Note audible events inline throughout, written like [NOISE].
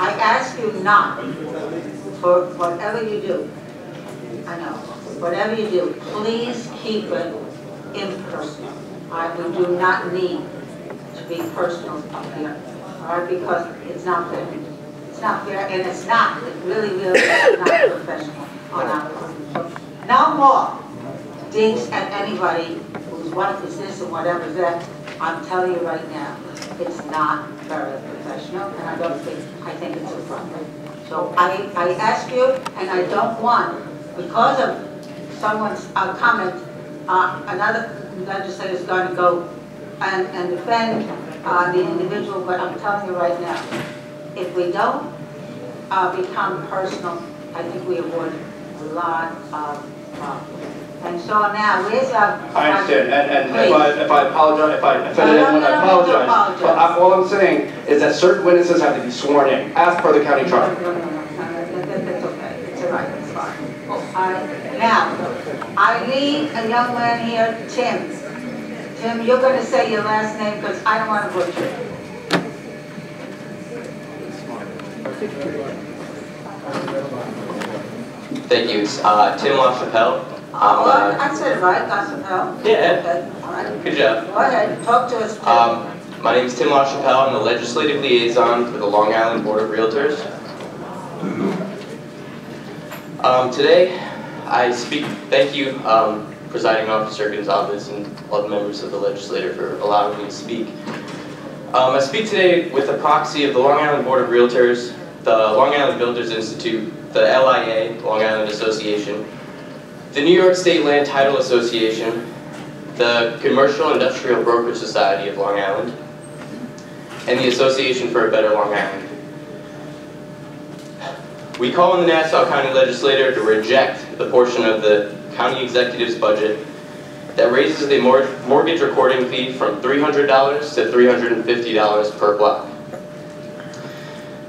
I ask you not, for whatever you do, I know, whatever you do, please keep it impersonal. I, we do not need to be personal up here, all right, because it's not fair. It's not fair, and it's not, really, really is not professional on our part. No more digs at anybody whose wife is this and whatever's that. I'm telling you right now, it's not very professional, and I don't think, I think it's appropriate. So I, I ask you, and I don't want, because of someone's uh, comment, uh, another legislator is going to go and, and defend uh, the individual, but I'm telling you right now, if we don't uh, become personal, I think we avoid a lot of problems. And so now, where's our... I understand, and, and if I, if I apologize, if I offended No, no, anyone, I no, no, apologize. don't But I- all I'm saying is that certain witnesses have to be sworn in, as per the county No, charter. no, no, no, no, that- that- that's okay, it's all right, it's fine. All right, now, I need a young man here, Tim. Tim, you're gonna say your last name, because I don't want to butcher it. Thank you. It's uh, Tim LaChapelle. Oh, uh, I said it right, Gossipel. Yeah. Okay, all right. Good job. Go ahead, talk to us, Um, my name is Tim LaChapelle. I'm the legislative liaison for the Long Island Board of Realtors. Um, today, I speak, thank you, um, presiding officer Gonsalves and all the members of the legislature for allowing me to speak. Um, I speak today with a proxy of the Long Island Board of Realtors, the Long Island Builders Institute, the LIA, Long Island Association, the New York State Land Title Association, the Commercial Industrial Broker Society of Long Island, and the Association for a Better Long Island. We call on the Nassau County Legislature to reject the portion of the county executive's budget that raises the mor- mortgage recording fee from $300 to $350 per block.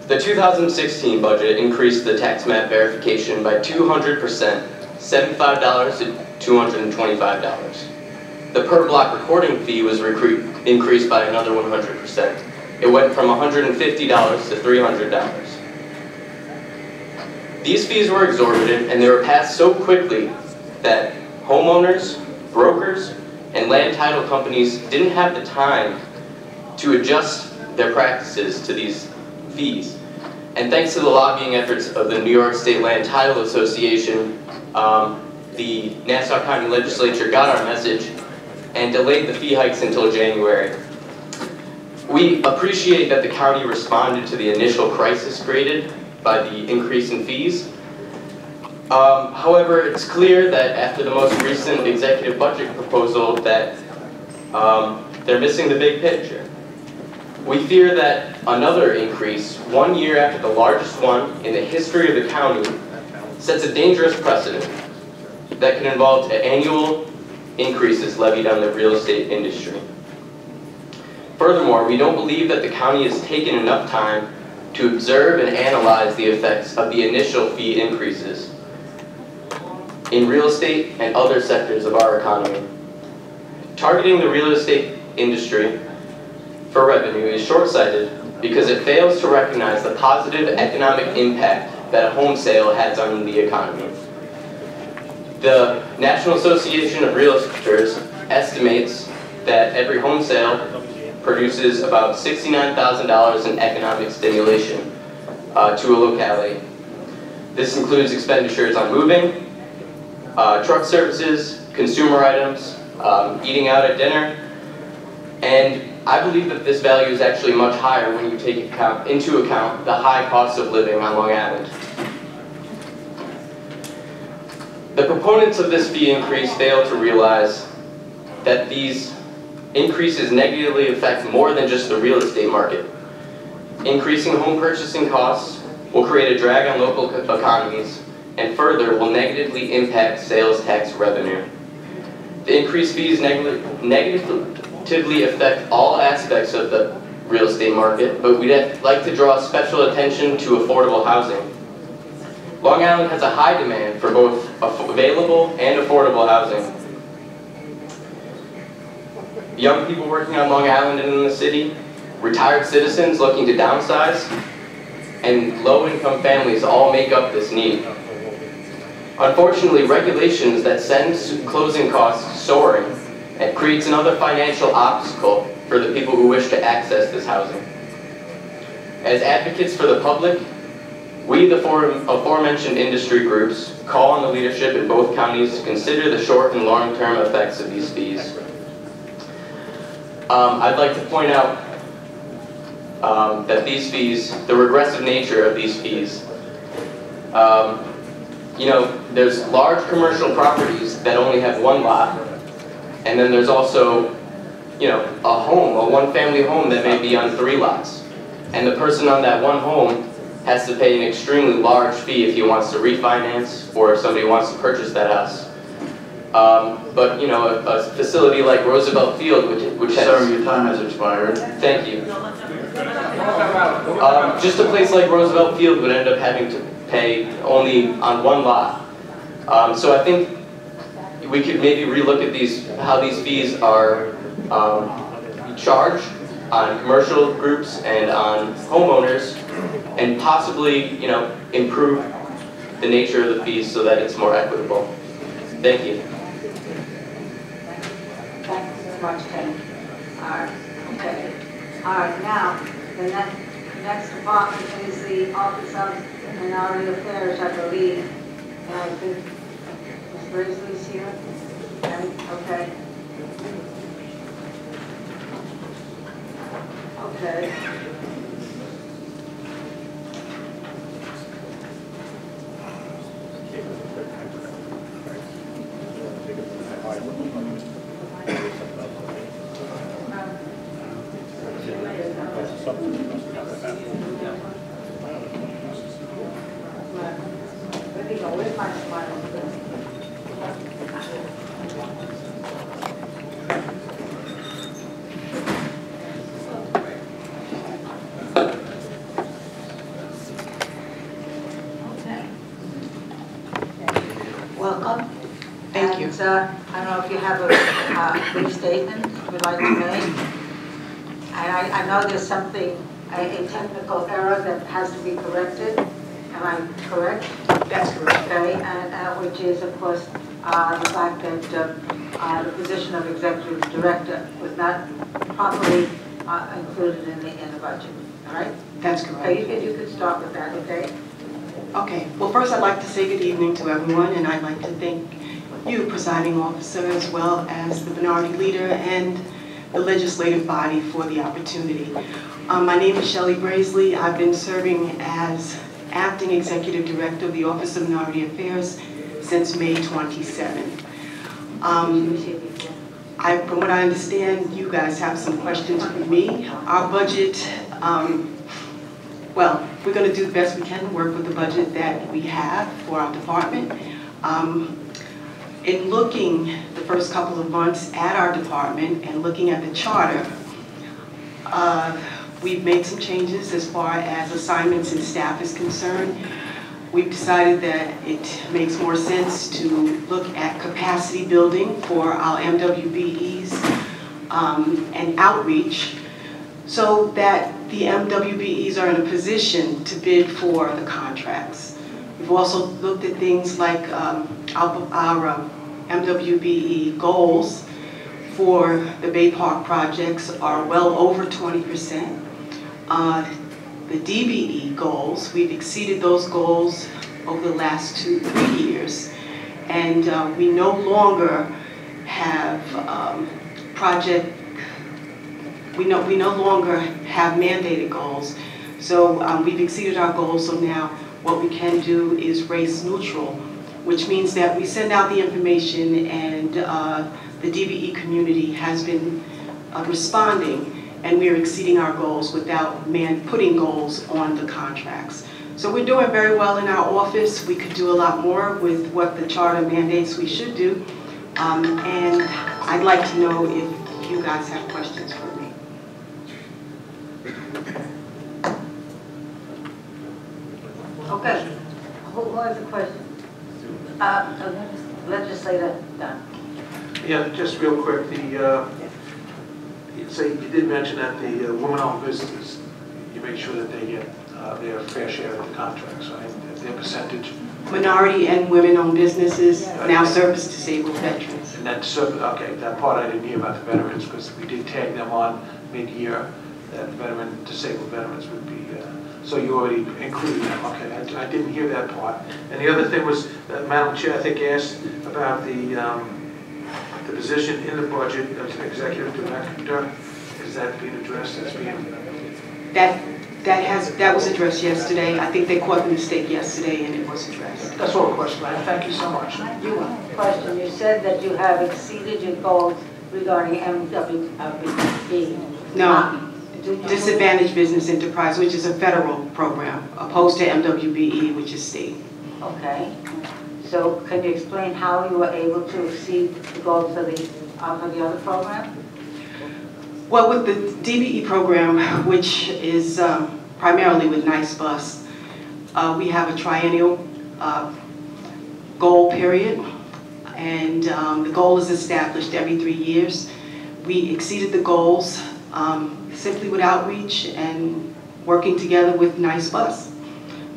The 2016 budget increased the tax map verification by 200%, $75 to $225. The per block recording fee was increased by another 100%. It went from $150 to $300. These fees were exorbitant and they were passed so quickly that homeowners, brokers, and land title companies didn't have the time to adjust their practices to these fees. And thanks to the lobbying efforts of the New York State Land Title Association, um, the Nassau County Legislature got our message and delayed the fee hikes until January. We appreciate that the county responded to the initial crisis created by the increase in fees. Um, however, it's clear that after the most recent executive budget proposal that um, they're missing the big picture. We fear that another increase, one year after the largest one in the history of the county, sets a dangerous precedent that can involve annual increases levied on the real estate industry. Furthermore, we don't believe that the county has taken enough time to observe and analyze the effects of the initial fee increases in real estate and other sectors of our economy. Targeting the real estate industry for revenue is short-sighted because it fails to recognize the positive economic impact that a home sale has on the economy. The National Association of Realtors estimates that every home sale produces about $69,000 in economic stimulation uh, to a locality. This includes expenditures on moving, uh, truck services, consumer items, um, eating out at dinner, and I believe that this value is actually much higher when you take account, into account the high cost of living on Long Island. The proponents of this fee increase fail to realize that these increases negatively affect more than just the real estate market. Increasing home purchasing costs will create a drag on local economies and further will negatively impact sales tax revenue. The increased fees neg- negatively affect all aspects of the real estate market, but we'd like to draw special attention to affordable housing. Long Island has a high demand for both available and affordable housing. Young people working on Long Island and in the city, retired citizens looking to downsize, and low-income families all make up this need. Unfortunately, regulations that send closing costs soaring and creates another financial obstacle for the people who wish to access this housing. As advocates for the public, we, the aforementioned industry groups, call on the leadership in both counties to consider the short and long-term effects of these fees. Um, I'd like to point out um, that these fees, the regressive nature of these fees, um, you know, there's large commercial properties that only have one lot, and then there's also, you know, a home, a one-family home that may be on three lots. And the person on that one home has to pay an extremely large fee if he wants to refinance or if somebody wants to purchase that house. Um, but, you know, a, a facility like Roosevelt Field, which, which has... Sir, your time has expired. Thank you. Um, just a place like Roosevelt Field would end up having to pay only on one lot. Um, so I think we could maybe relook at these, how these fees are, um, charged on commercial groups and on homeowners, and possibly, you know, improve the nature of the fees so that it's more equitable. Thank you. Thank you so much, Ken. All right, okay. All right, now, the next, next department is the Office of Minority Affairs, I believe. And I think Ms. Brazley's here. And, okay. Okay. Let me go, where's my smile? Okay. Welcome. Thank you. And uh, I don't know if you have a uh, brief statement you'd like to make. And I, I know there's something, a a technical error that has to be corrected. Am I correct? That's correct. Okay, and, uh, which is, of course, uh, the fact that uh, uh, the position of executive director was not properly uh, included in the, in the budget, all right? That's correct. Okay, you could, you could start with that, okay? Okay, well, first I'd like to say good evening to everyone, and I'd like to thank you, presiding officer, as well as the minority leader and the legislative body for the opportunity. Um, My name is Shelly Brazley. I've been serving as acting executive director of the Office of Minority Affairs since May 27. Um, I, from what I understand, you guys have some questions for me. Our budget, um, well, we're gonna do the best we can to work with the budget that we have for our department. Um, in looking the first couple of months at our department and looking at the charter, uh, we've made some changes as far as assignments and staff is concerned. We've decided that it makes more sense to look at capacity building for our MWBEs um, and outreach so that the MWBEs are in a position to bid for the contracts. We've also looked at things like um, our our, um, MWBE goals for the Bay Park projects are well over 20%. Uh, The DBE goals, we've exceeded those goals over the last two, three years. And uh, we no longer have um, project we no, we no longer have mandated goals. So um, we've exceeded our goals, so now what we can do is race neutral, which means that we send out the information and uh, the DBE community has been uh, responding and we are exceeding our goals without man, putting goals on the contracts. So we're doing very well in our office. We could do a lot more with what the charter mandates we should do. Um, And I'd like to know if you guys have questions for me. Okay, who who has a question? Uh, Legislator Dunne. Yeah, just real quick, the, uh, you say, you did mention that the uh, women-owned businesses, you make sure that they get uh, uh, their fair share of the contracts, right? Their percentage, Minority and women-owned businesses now service disabled veterans. and that's, okay, that part I didn't hear about the veterans, because we did tag them on mid-year, that veteran, disabled veterans would be, uh, so you already included that. okay, I I didn't hear that part. And the other thing was, that Madam Chair, I think asked about the, um, the position in the budget of executive director, is that being addressed, that's being, That, that has, that was addressed yesterday. I think they caught the mistake yesterday and it was addressed. that's all the question, I thank you so much. You, question, you said that you have exceeded your goals regarding MWB. No, Do you- Disadvantaged Business Enterprise, which is a federal program, opposed to MWBE, which is state. Okay, so can you explain how you were able to exceed the goals of the, of the other program? Well, with the DBE program, which is um, primarily with Nice Bus, uh, we have a triennial uh, goal period, and um, the goal is established every three years. We exceeded the goals um, simply with outreach and working together with Nice Bus.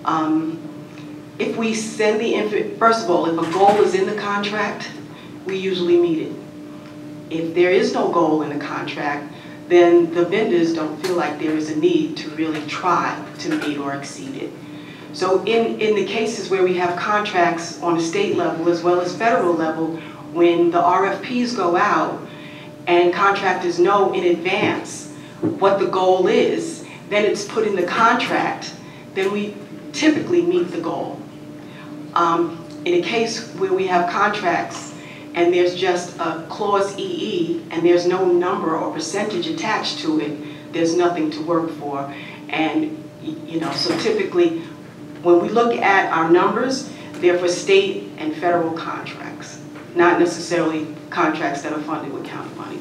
Um, If we send the, inf- first of all, if a goal is in the contract, we usually meet it. If there is no goal in the contract, then the vendors don't feel like there is a need to really try to meet or exceed it. So in, in the cases where we have contracts on a state level as well as federal level, when the RFPs go out and contractors know in advance what the goal is, then it's put in the contract, then we typically meet the goal. Um, In a case where we have contracts and there's just a clause EE and there's no number or percentage attached to it, there's nothing to work for. And, you know, so typically, when we look at our numbers, they're for state and federal contracts, not necessarily contracts that are funded with county money.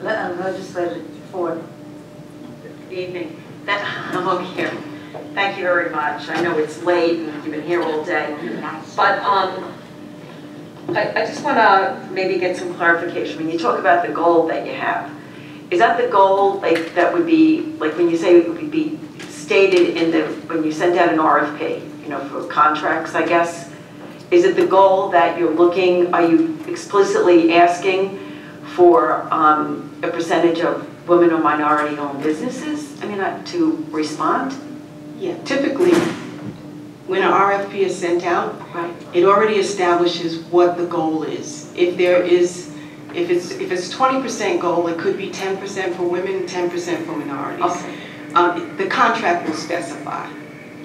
Uh, Legislator Good evening. That- I'm over here. Thank you very much. I know it's late and you've been here all day. But um, I I just want to maybe get some clarification. When you talk about the goal that you have, is that the goal like that would be, like when you say it would be stated in the, when you send out an RFP, you know, for contracts, I guess? Is it the goal that you're looking, are you explicitly asking for um, a percentage of women or minority-owned businesses? I mean, uh, to respond? Yeah, typically, when an RFP is sent out, Right. it already establishes what the goal is. If there is, if it's, if it's twenty percent goal, it could be ten percent for women, ten percent for minorities. Okay, Um, the contract will specify.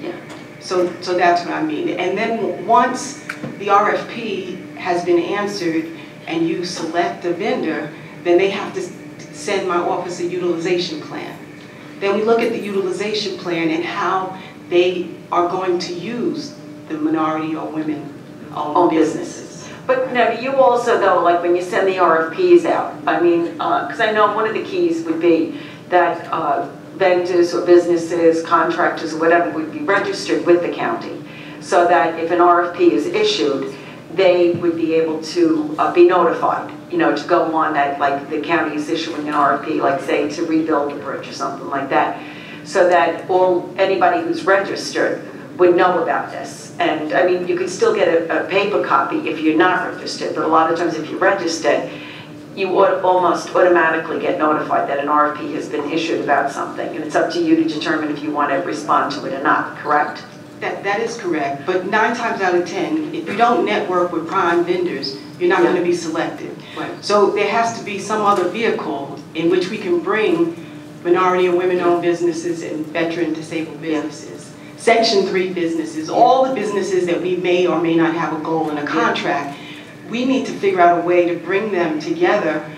yeah. So, so that's what I mean. And then once the RFP has been answered and you select a vendor, then they have to send my office a utilization plan. Then we look at the utilization plan and how they are going to use the minority or women-owned Owned businesses. But now, you also though, like when you send the RFPs out, I mean, because I know one of the keys would be that uh, vendors or businesses, contractors, or whatever, would be registered with the county. So that if an RFP is issued, they would be able to uh, be notified, you know, to go on that, like the county is issuing an RFP, like say to rebuild a bridge or something like that. So that all, anybody who's registered would know about this. And, I mean, you could still get a, a paper copy if you're not registered, but a lot of times if you're registered, you would almost automatically get notified that an RFP has been issued about something, and it's up to you to determine if you want to respond to it or not, correct? That, that is correct, but nine times out of 10, if you don't network with prime vendors, you're not going to be selected. Right. So there has to be some other vehicle in which we can bring minority and women-owned businesses and veteran disabled businesses. Section 3 businesses, all the businesses that we may or may not have a goal in a contract, we need to figure out a way to bring them together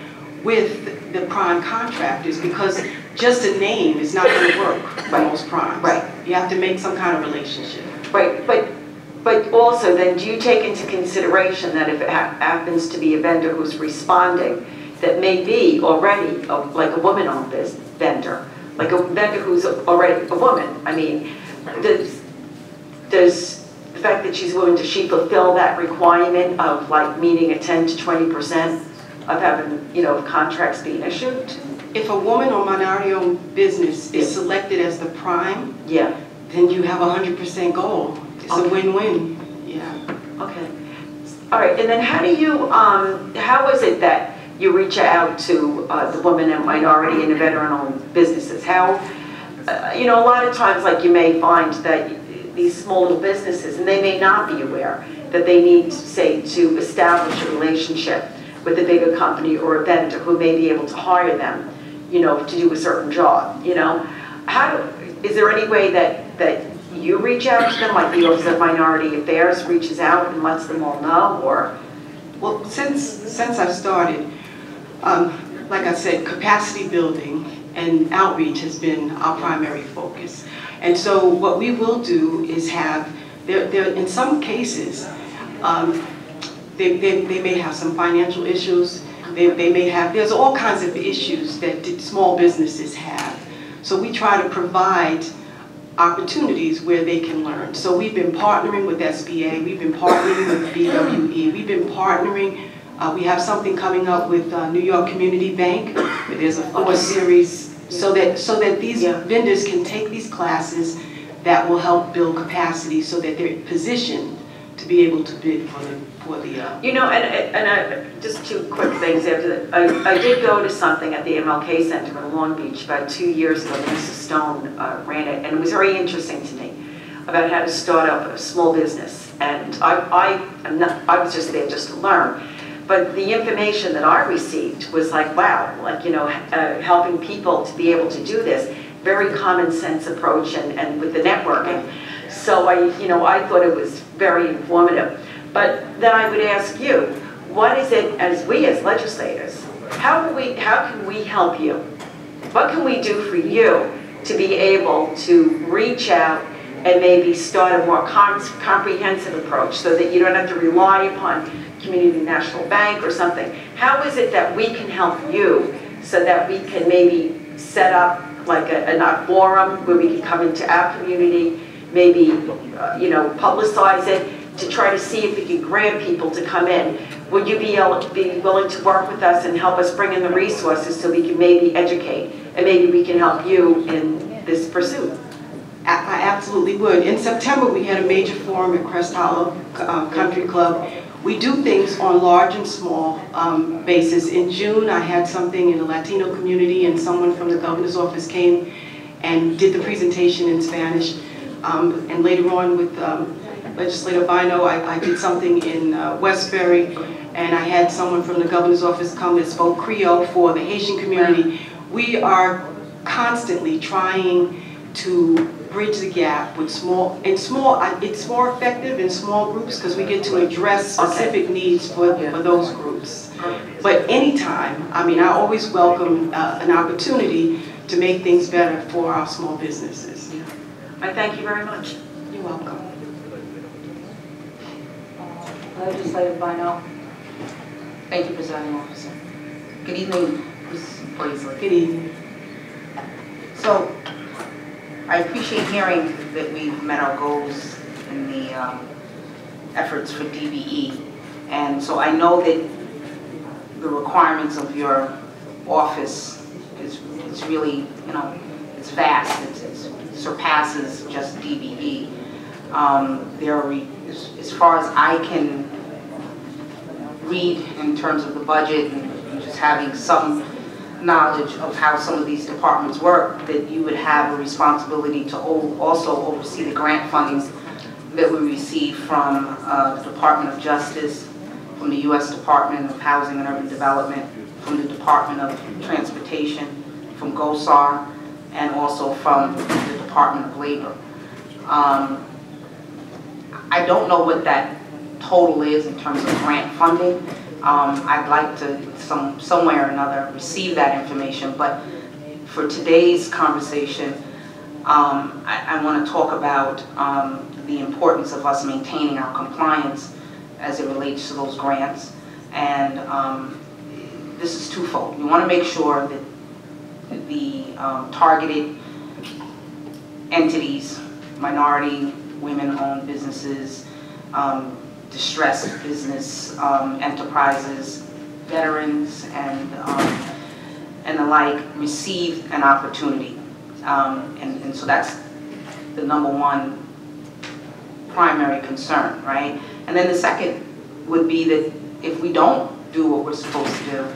with the prime contractors because just a name is not going to work for most primes. Right. You have to make some kind of relationship. Right, but, but also then, do you take into consideration that if it hap- happens to be a vendor who's responding, that may be already a- like a woman-owned vendor, like a vendor who's already a woman? I mean, does, does the fact that she's a woman, does she fulfill that requirement of like meeting a 10 to 20% of having, you know, of contracts being issued? If a woman or minority-owned business Yeah. is selected as the prime, Yeah, then you have a hundred percent goal. It's a win-win, yeah. okay. All right, and then how do you, um, how is it that you reach out to, uh, the women and minority and the veteran-owned businesses? How, uh, you know, a lot of times, like you may find that these small little businesses, and they may not be aware that they need, say, to establish a relationship with a bigger company or a vendor who may be able to hire them, you know, to do a certain job, you know? How, do is there any way that, that you reach out to them, like the Office of Minority Affairs reaches out and lets them all know, or? Well, since, since I've started, um, like I said, capacity building and outreach has been our primary focus. And so what we will do is have, there, there, in some cases, um, they, they, they may have some financial issues, they, they may have, there's all kinds of issues that small businesses have. So we try to provide opportunities where they can learn. So we've been partnering with SBA, we've been partnering with BWE, we've been partnering, uh, we have something coming up with uh, New York Community Bank, where there's a four series, so that, so that these Yeah. vendors can take these classes that will help build capacity so that they're positioned to be able to bid for the, for the, uh, You know, and, and I, just two quick things after that. I, I did go to something at the MLK Center in Long Beach about two years ago. Mrs. Stone uh, ran it, and it was very interesting to me about how to start up a small business. And I, I, not, I was just there just to learn. But the information that I received was like, wow, like, you know, uh, helping people to be able to do this, very common sense approach and, and with the networking. So I, you know, I thought it was very informative. But then I would ask you, what is it, as we as legislators, how we, how can we help you? What can we do for you to be able to reach out and maybe start a more com- comprehensive approach so that you don't have to rely upon Community National Bank or something? How is it that we can help you so that we can maybe set up like a, a forum where we can come into our community, maybe, uh, you know, publicize it, to try to see if we can grant people to come in. Would you be able, be willing to work with us and help us bring in the resources so we can maybe educate? And maybe we can help you in this pursuit? I absolutely would. In September, we had a major forum at Crest Hollow um, Country Club. We do things on large and small um, basis. In June, I had something in the Latino community, and someone from the governor's office came and did the presentation in Spanish. Um, And later on with um, Legislator Bynoe, I I did something in uh, Westbury, and I had someone from the governor's office come that spoke Creole for the Haitian community. We are constantly trying to bridge the gap with small, and small, it's more effective in small groups because we get to address specific needs for, for those groups. But anytime, I mean, I always welcome uh, an opportunity to make things better for our small businesses. I thank you very much. You're welcome. Legislative Bynoe. Thank you, Presiding Officer. Good evening, Ms. Brazley. Good evening. So, I appreciate hearing that we've met our goals in the um, efforts for DBE. And so I know that the requirements of your office is, is really, you know, it's vast, It's- it's- it surpasses just DBE. Um, There are, as far as I can read in terms of the budget and just having some knowledge of how some of these departments work, that you would have a responsibility to also oversee the grant fundings that we receive from uh, the Department of Justice, from the U.S. Department of Housing and Urban Development, from the Department of Transportation, from GOSR, and also from the Department of Labor. Um, I don't know what that total is in terms of grant funding. Um, I'd like to, some, somewhere or another, receive that information, but for today's conversation, um, I, I want to talk about, um, the importance of us maintaining our compliance as it relates to those grants. And, um, this is twofold. We want to make sure that the, um, targeted entities, minority, women-owned businesses, um, distressed business um, enterprises, veterans, and, um, and the like receive an opportunity. Um, And, and so that's the number one primary concern, right? And then the second would be that if we don't do what we're supposed to do,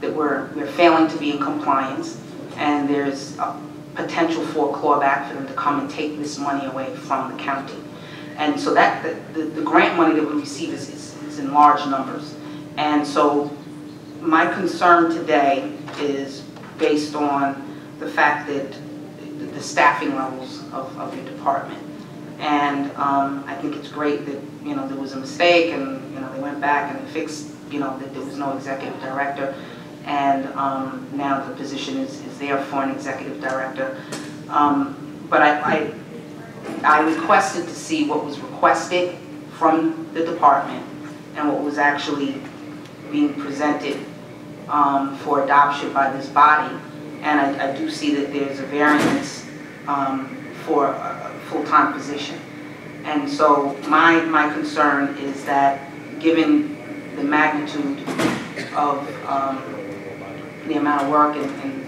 that we're, we're failing to be in compliance, and there's a potential for a clawback for them to come and take this money away from the county. And so that, the, the- grant money that we receive is, is is in large numbers. And so my concern today is based on the fact that the- the staffing levels of, of your department. And um, I think it's great that, you know, there was a mistake and, you know, they went back and fixed, you know, that there was no executive director. And um, now the position is, is there for an executive director. Um, But I, I, I requested to see what was requested from the department and what was actually being presented um, for adoption by this body. And I, I do see that there's a variance um, for a full-time position. And so my, my concern is that, given the magnitude of um, the amount of work and, and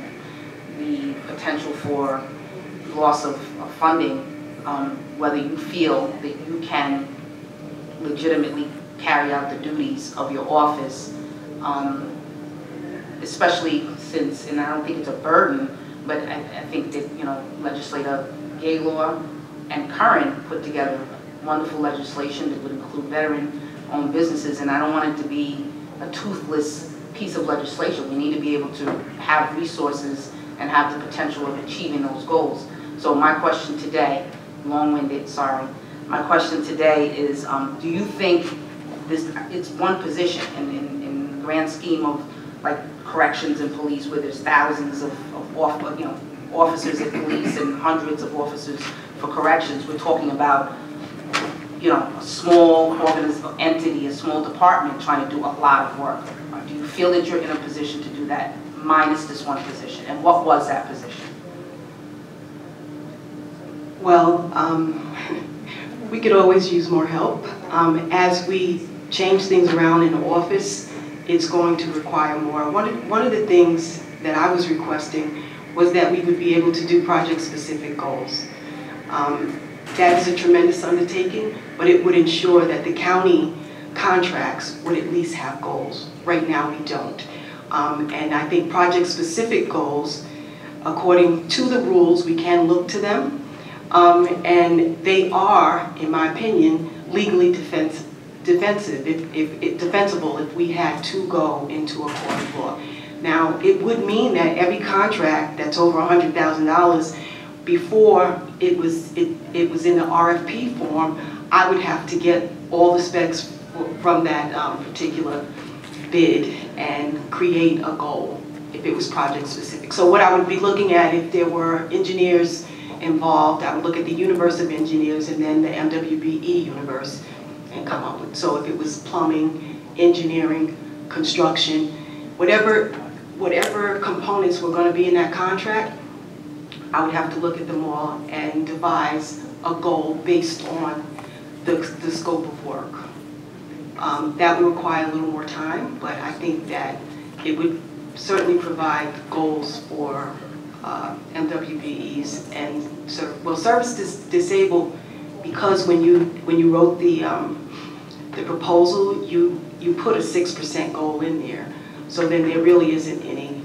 the potential for loss of, of funding, um, whether you feel that you can legitimately carry out the duties of your office, um, especially since, and I don't think it's a burden, but I, I think that, you know, legislator Gaylor and Curran put together wonderful legislation that would include veteran-owned businesses, and I don't want it to be a toothless piece of legislation. We need to be able to have resources and have the potential of achieving those goals. So my question today, long-winded, sorry, my question today is, um, do you think this, it's one position in, in, in the grand scheme of like corrections and police where there's thousands of, of off, you know, officers in police and hundreds of officers for corrections. We're talking about, you know, a small organiz, entity, a small department trying to do a lot of work. Do you feel that you're in a position to do that minus this one position? And what was that position? Well, um, we could always use more help. Um, As we change things around in the office, it's going to require more. One of, one of the things that I was requesting was that we would be able to do project-specific goals. Um, That is a tremendous undertaking, but it would ensure that the county contracts would at least have goals. Right now, we don't. Um, And I think project-specific goals, according to the rules, we can look to them. Um, And they are, in my opinion, legally defense- defensive, if, if, if- defensible if we had to go into a court of law. Now, it would mean that every contract that's over $100,000, before it was, it, it was in the RFP form, I would have to get all the specs from that um, particular bid and create a goal, if it was project specific. So what I would be looking at, if there were engineers involved, I would look at the universe of engineers and then the MWBE universe and come up with, so if it was plumbing, engineering, construction, whatever, whatever components were gonna be in that contract, I would have to look at them all and devise a goal based on the, the scope of work. Um, That would require a little more time, but I think that it would certainly provide goals for uh, MWBEs and, well, service dis- disabled, because when you, when you wrote the, um, the proposal, you, you put a six percent goal in there. So then there really isn't any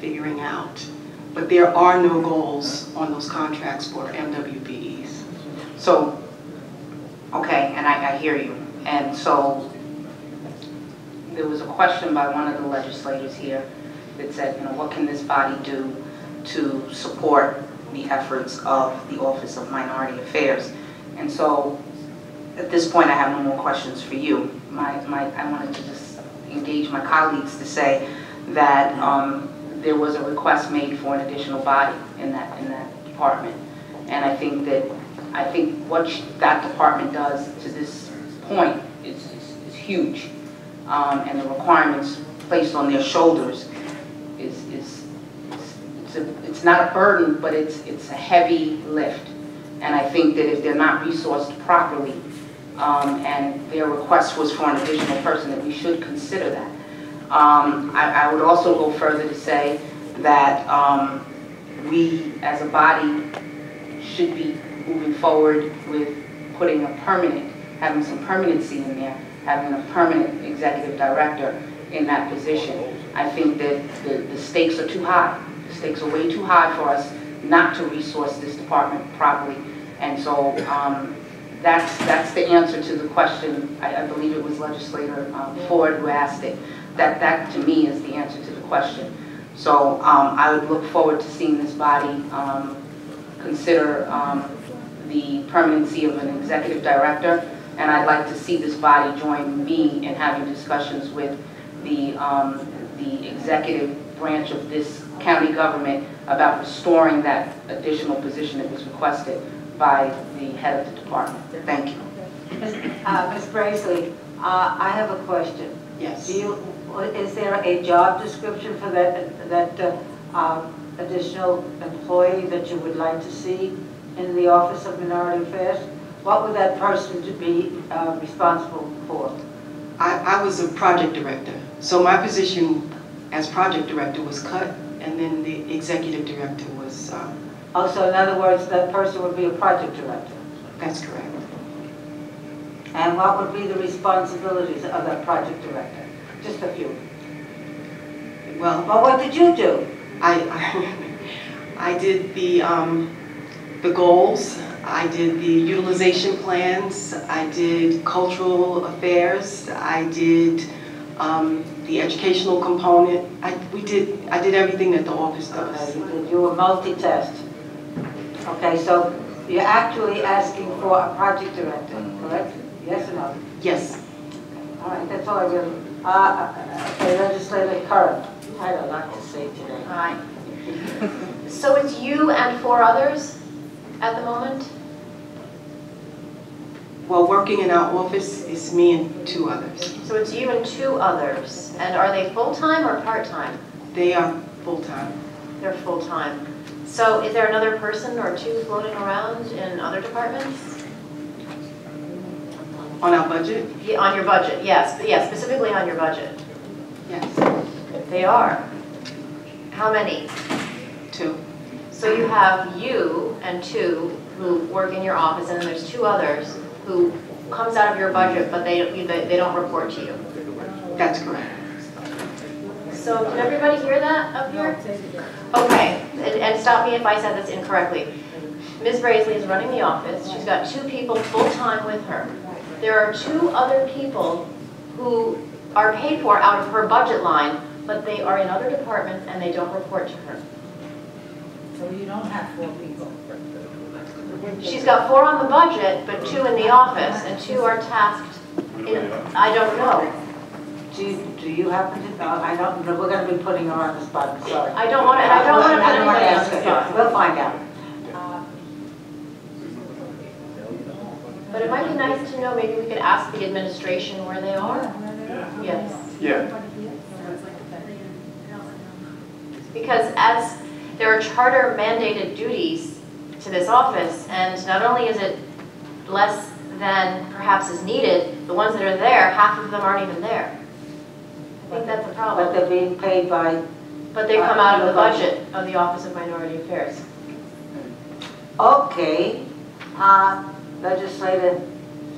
figuring out. But there are no goals on those contracts for MWBEs. So, okay, and I, I hear you. And so, there was a question by one of the legislators here that said, you know, what can this body do to support the efforts of the Office of Minority Affairs? And so, at this point, I have no more questions for you. My, my, I wanted to just engage my colleagues to say that, um, there was a request made for an additional body in that, in that department. And I think that, I think what that department does to this point is, is is huge. Um, and the requirements placed on their shoulders is, is, it's a, it's not a burden, but it's, it's a heavy lift. And I think that if they're not resourced properly, um, and their request was for an additional person, that we should consider that. Um, I, I would also go further to say that um, we, as a body, should be moving forward with putting a permanent, having some permanency in there, having a permanent executive director in that position. I think that the, the stakes are too high. The stakes are way too high for us not to resource this department properly. And so, um, that's, that's the answer to the question, I, I believe it was legislator um, Ford who asked it. That, that to me is the answer to the question. So, um, I would look forward to seeing this body, um, consider, um, the permanency of an executive director. And I'd like to see this body join me in having discussions with the, um, the executive branch of this county government about restoring that additional position that was requested by the head of the department. Thank you. Uh, Ms. Brazley, uh, I have a question. Yes. Do you, is there a job description for that, that uh, um, additional employee that you would like to see in the Office of Minority Affairs? What would that person to be uh, responsible for? I, I was a project director, so my position as project director was cut, and then the executive director was, um, Also, in other words, that person would be a project director? that's correct. And what would be the responsibilities of that project director? Just a few. Well, but what did you do? I, I, [LAUGHS] I did the, um, the goals, I did the utilization plans, I did cultural affairs, I did, um, the educational component. I, we did, I did everything that the office Okay, does. you did- you were multitask. Okay, so you're actually asking for a project director, correct? Yes or no? Yes. All right, that's all I really, uh, okay, legislator Curran, I had a lot to say today. Aye. So it's you and four others at the moment? Well, working in our office is me and two others. So it's you and two others, and are they full-time or part-time? They are full-time. They're full-time. So is there another person or two floating around in other departments? On our budget? Yeah, On your budget, yes, yes, specifically on your budget. Yes, They are. How many? two. So you have you and two who work in your office, and then there's two others who comes out of your budget, but they, they they don't report to you. That's correct. So did everybody hear that up here? Okay, and, and stop me if I said this incorrectly. Ms. Brazley is running the office, she's got two people full-time with her. There are two other people who are paid for out of her budget line, but they are in other departments and they don't report to her. So you don't have four people? She's got four on the budget, but two in the office, and two are tasked in, I don't know. Do you, do you happen to know, I don't, know. we're gonna be putting her on the spot, sorry. I don't want to, I don't want to put I don't wanna anybody on ask the spot. We'll find out. But it might be nice to know, maybe we could ask the administration where they are. Yes. Yeah. Because as there are charter mandated duties to this office, and not only is it less than perhaps is needed, the ones that are there, half of them aren't even there. I think that's a problem. But they're being paid by, But they come out of the budget of the Office of Minority Affairs. okay, uh, legislator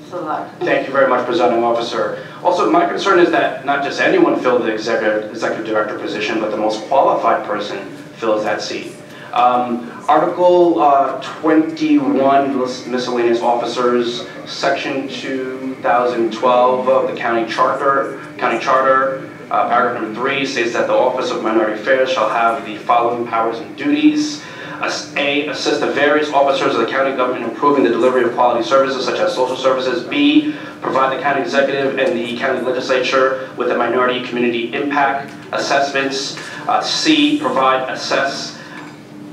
Solages. Thank you very much, presenting officer. Also, my concern is that not just anyone fill the executive, executive director position, but the most qualified person fills that seat. Um, Article uh, 21, miscellaneous officers, Section 2012 of the county charter, county charter, uh, paragraph number three states that the Office of Minority Affairs shall have the following powers and duties. A, assist the various officers of the county government in improving the delivery of quality services such as social services. B, provide the county executive and the county legislature with the minority community impact assessments. Uh, C, provide, assess,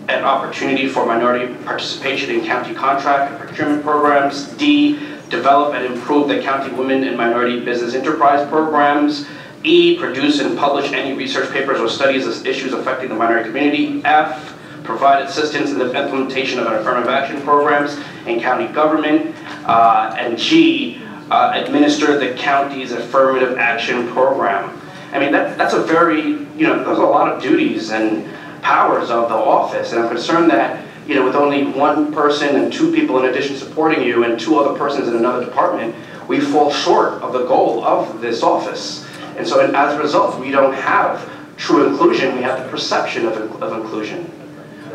an opportunity for minority participation in county contract and procurement programs. D, develop and improve the county women and minority business enterprise programs. E, produce and publish any research papers or studies as issues affecting the minority community. F, provide assistance in the implementation of affirmative action programs in county government. Uh, And G, uh, administer the county's affirmative action program. I mean, that, that's a very, you know, there's a lot of duties and powers of the office. And I'm concerned that, you know, with only one person and two people in addition supporting you and two other persons in another department, we fall short of the goal of this office. And so and as a result, we don't have true inclusion, we have the perception of, of inclusion.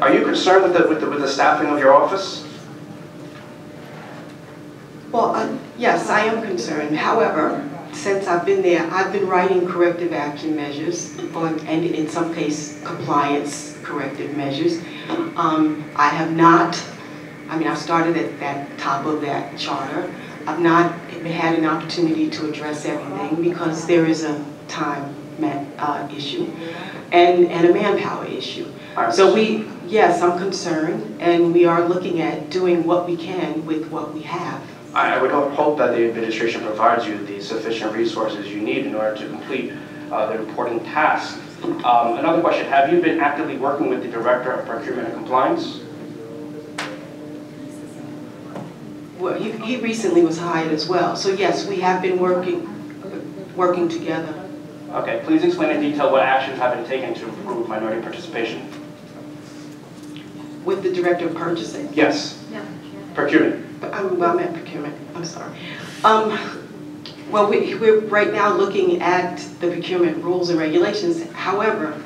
Are you concerned with the, with the, with the staffing of your office? Well, uh, yes, I am concerned. However, since I've been there, I've been writing corrective action measures on, and in some case, compliance corrective measures. Um, I have not, I mean, I've started at that top of that charter. I've not had an opportunity to address everything because there is a time uh, issue and, and a manpower issue. So we, yes, I'm concerned, and we are looking at doing what we can with what we have. I would hope that the administration provides you the sufficient resources you need in order to complete uh, the important tasks. Um, Another question, have you been actively working with the Director of Procurement and Compliance? Well, he, he recently was hired as well, so yes, we have been working, working together. Okay, please explain in detail what actions have been taken to improve minority participation. With the Director of Purchasing, Yes. Procurement. But I'm, well, I'm at procurement, I'm sorry. Um, well, we, we're right now looking at the procurement rules and regulations. However,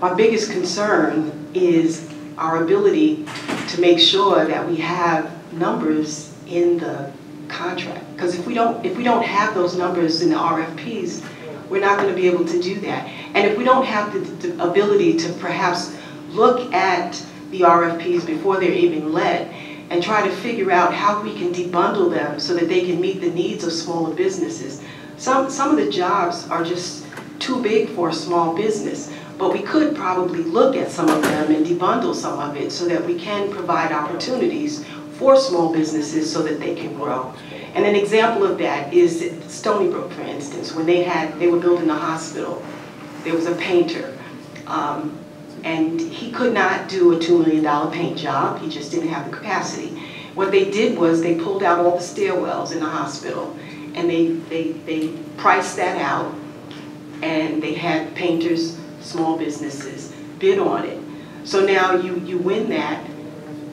my biggest concern is our ability to make sure that we have numbers in the contract. Because if we don't, if we don't have those numbers in the RFPs, we're not gonna be able to do that. And if we don't have the, the ability to perhaps look at the RFPs before they're even let and try to figure out how we can debundle them so that they can meet the needs of smaller businesses. Some, some of the jobs are just too big for a small business, but we could probably look at some of them and debundle some of it so that we can provide opportunities for small businesses so that they can grow. And an example of that is Stony Brook, for instance, when they had, they were building a hospital, there was a painter. um, and he could not do a $2 million paint job, he just didn't have the capacity. What they did was they pulled out all the stairwells in the hospital, and they, they, they priced that out, and they had painters, small businesses bid on it. So now you, you win that,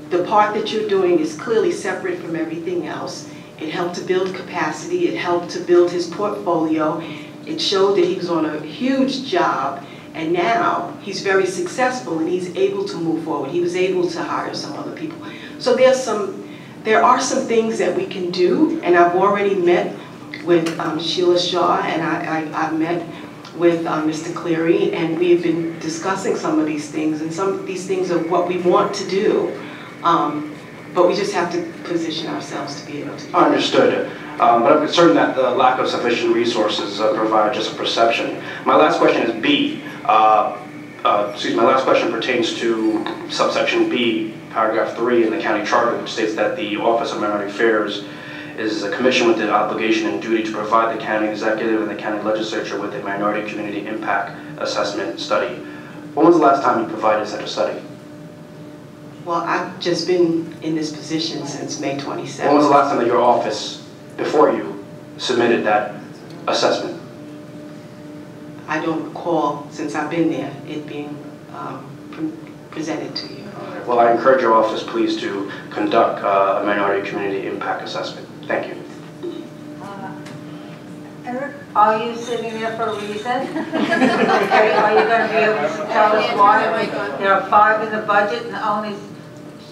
the part that you're doing is clearly separate from everything else. It helped to build capacity, it helped to build his portfolio, it showed that he was on a huge job, and now he's very successful and he's able to move forward. He was able to hire some other people. So there's some, there are some things that we can do, and I've already met with um, Sheila Shaw, and I, I, I've met with um, Mr. Cleary, and we have been discussing some of these things, and some of these things are what we want to do. Um, but we just have to position ourselves to be able to. Understood. Um, But I'm concerned that the lack of sufficient resources uh, provide just a perception. My last question is B. Uh, uh, Excuse me, my last question pertains to subsection B, paragraph 3 in the county charter, which states that the Office of Minority Affairs is a commission with the obligation and duty to provide the county executive and the county legislature with a minority community impact assessment study. When was the last time you provided such a study? Well, I've just been in this position since May 27th. When was the last time that your office, before you, submitted that assessment? I don't recall, since I've been there, it being um, pre- presented to you. Well, I encourage your office, please, to conduct uh, a minority community impact assessment. Thank you. Eric, are you sitting there for a reason? [LAUGHS] Okay, are you gonna be able to tell us why? There are five in the budget and only,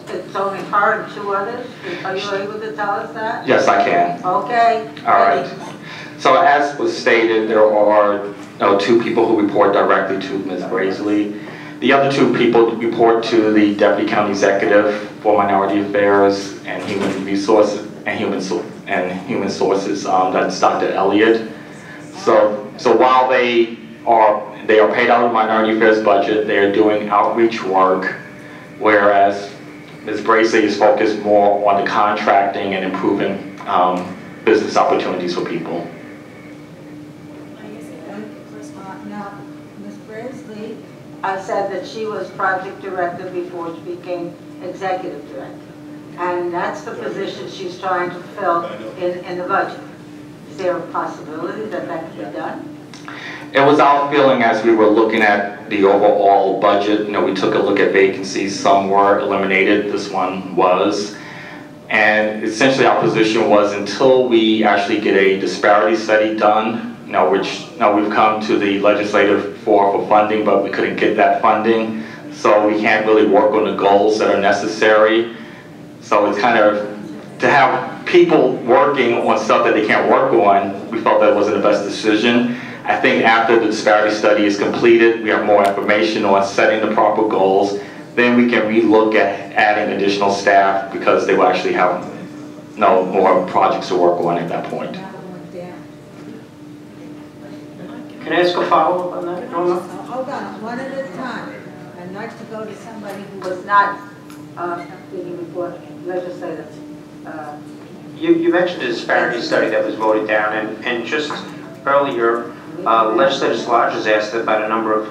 it's only her and two others? Are you able to tell us that? Yes, I can. Okay. All right. So as was stated, there are two people who report directly to Ms. Brazley. The other two people report to the Deputy County Executive for Minority Affairs and Human Resources and Human So- and Human Sources. Um, that's Dr. Elliott. So so while they are they are paid out of the Minority Affairs budget, they are doing outreach work, whereas Ms. Brazley is focused more on the contracting and improving um, business opportunities for people. Now, Ms. Brazley, I said that she was project director before she became executive director. And that's the position she's trying to fill in, in the budget. Is there a possibility that that could be done? It was our feeling as we were looking at the overall budget, you know, we took a look at vacancies, some were eliminated, this one was. And essentially our position was until we actually get a disparity study done, you know, which, you know, we've come to the legislative for, for funding, but we couldn't get that funding. So we can't really work on the goals that are necessary. So it's kind of, to have people working on stuff that they can't work on, we felt that wasn't the best decision. I think after the disparity study is completed, we have more information on setting the proper goals, then we can relook at adding additional staff because they will actually have, no more projects to work on at that point. Can I ask a follow-up on that, Norma? Hold on, one at a time. I'd like to go to somebody who was not uh, speaking before legislators. Uh, You, you mentioned a disparity study that was voted down, and, and just earlier, uh, legislator Lodge has asked about a number of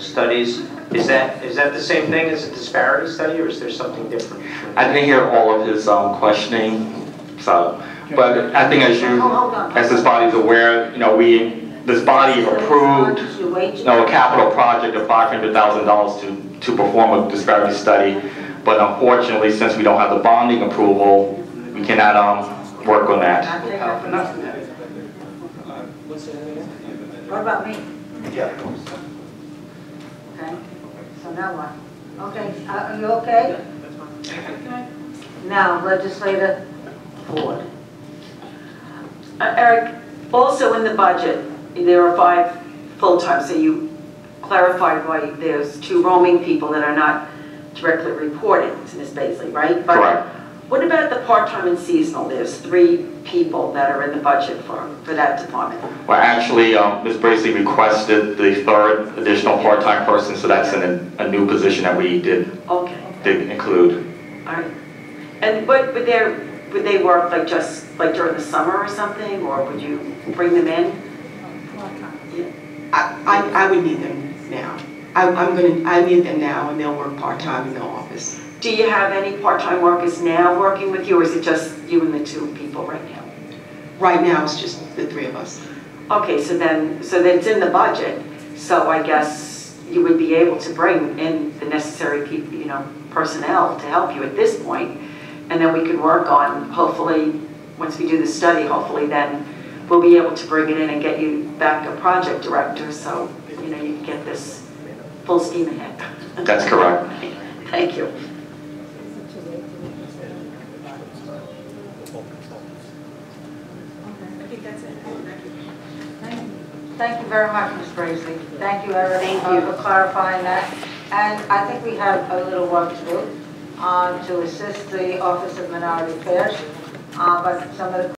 studies. Is that, is that the same thing as a disparity study, or is there something different? I didn't hear all of his um, questioning, so, but I think as you, as this body is aware, you know, we, this body approved, You know, a capital project of $500,000 to, to perform a disparity study, but unfortunately, since we don't have the bonding approval, we cannot um, work on that. Not take that for nothing. What about me? Yeah. Okay, so now what? Okay, uh, are you okay? Now legislator Ford. Uh, Eric, also in the budget, there are five full-time, so you clarified why there's two roaming people that are not directly reporting to Ms. Brazley, right? But Correct. What about the part-time and seasonal? There's three people that are in the budget for, for that department. Well, actually, um, Ms. Brazley requested the third additional part-time person, so that's an- a new position that we did, Okay, did include. all right. And what, would they, would they work like just, like during the summer or something, or would you bring them in? I, I, I would need them now. I, I'm gonna, I need them now and they'll work part-time in the office. Do you have any part-time workers now working with you, or is it just you and the two people right now? Right now, it's just the three of us. Okay, so then, so then it's in the budget, so I guess you would be able to bring in the necessary people, you know, personnel to help you at this point, and then we could work on, hopefully, once we do the study, hopefully then we'll be able to bring it in and get you back a project director, so, you know, you can get this full steam ahead. That's correct. [LAUGHS] Thank you. Thank you very much, Ms. Brazley. Thank you, Eric, Thank uh, you. for clarifying that. And I think we have a little work to do uh, to assist the Office of Minority Affairs, uh, but some of the